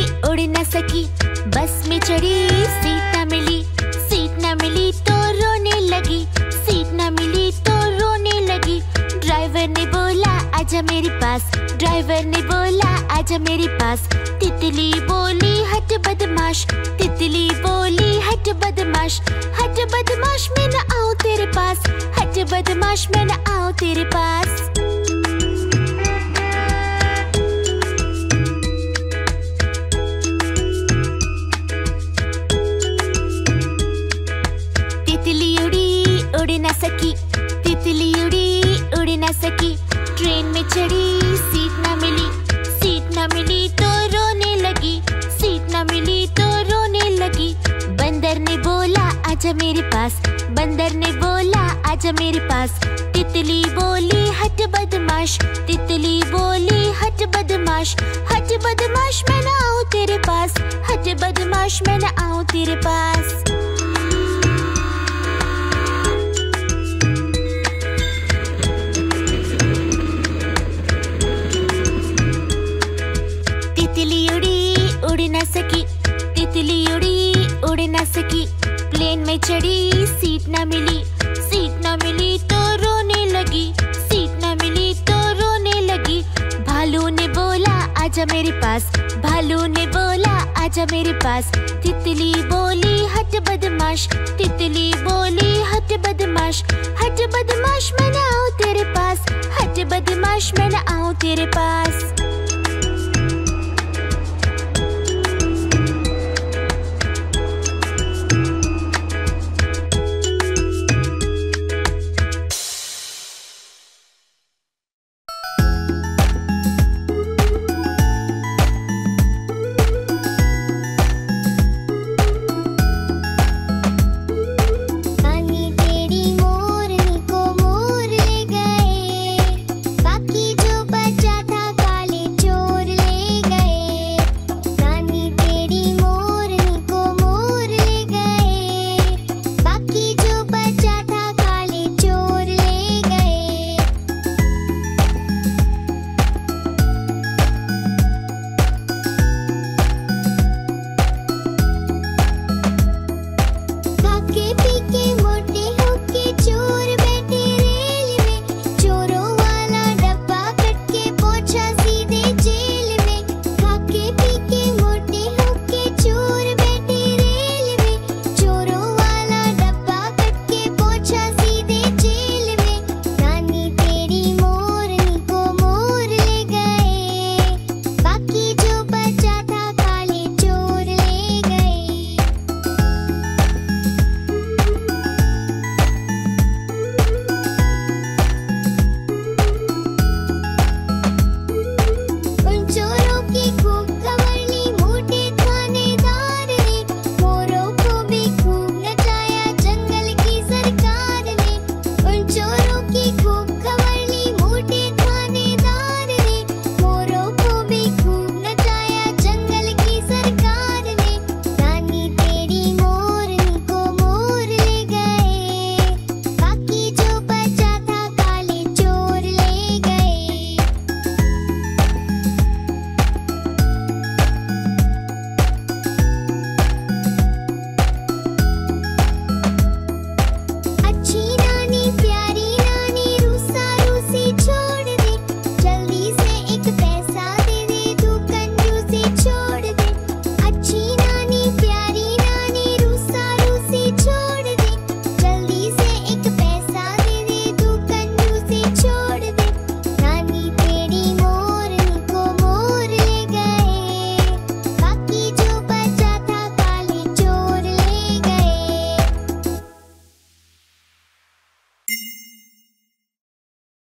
उड़ न सकी। बस में चढ़ी, सीट न मिली। सीट न मिली तो रोने लगी। सीट न मिली तो रोने लगी। ड्राइवर ने बोला, आजा मेरे पास। ड्राइवर ने बोला, आजा मेरे पास। तितली बोली, हट बदमाश। तितली बोली, हट बदमाश। हट बदमाश, मैं न आऊँ तेरे पास। हट बदमाश, मैं न आऊँ तेरे पास। तितली उड़ी उड़ न सकी. तितली उड़ी उड़ न सकी. ट्रेन में चढ़ी, सीट न मिली. सीट न मिली तो रोने लगी. सीट न मिली तो रोने लगी. बंदर ने बोला, आजा मेरे पास. बंदर ने बोला, आजा मेरे पास. तितली बोली, हट बदमाश. तितली बोली, हट बदमाश. हट बदमाश, मैं न आऊँ तेरे पास. हट बदमाश, मैं न आऊँ तेरे पास. प्लेन में चढ़ी, सीट न मिली, सीट न मिली तो रोने लगी, सीट न मिली तो रोने लगी। भालू ने बोला, आजा मेरे पास। भालू ने बोला, आजा मेरे पास। तितली बोली, हट बदमाश। तितली बोली, हट बदमाश। हट बदमाश, मैं न आऊँ तेरे पास। हट बदमाश, मैं न आऊँ तेरे पास।